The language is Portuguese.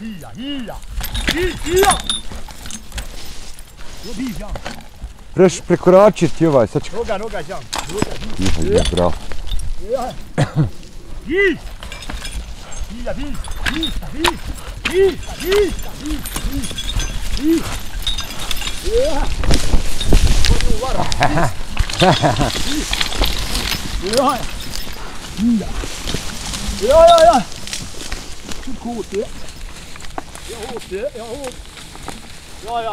Ia, ia, ia. Då blir jag. Proszę prekoračit, Jovaj, sad ću... Noga, noga, Jan. Iha, je, bravo. Ja. Ia, vis, vis, vis. Vis, vis, vis, vis. Vis. Ja. Får du vara. Ja. Ja, ja, ja. Så coolt Jeg håper, jeg håper. Ja, ja.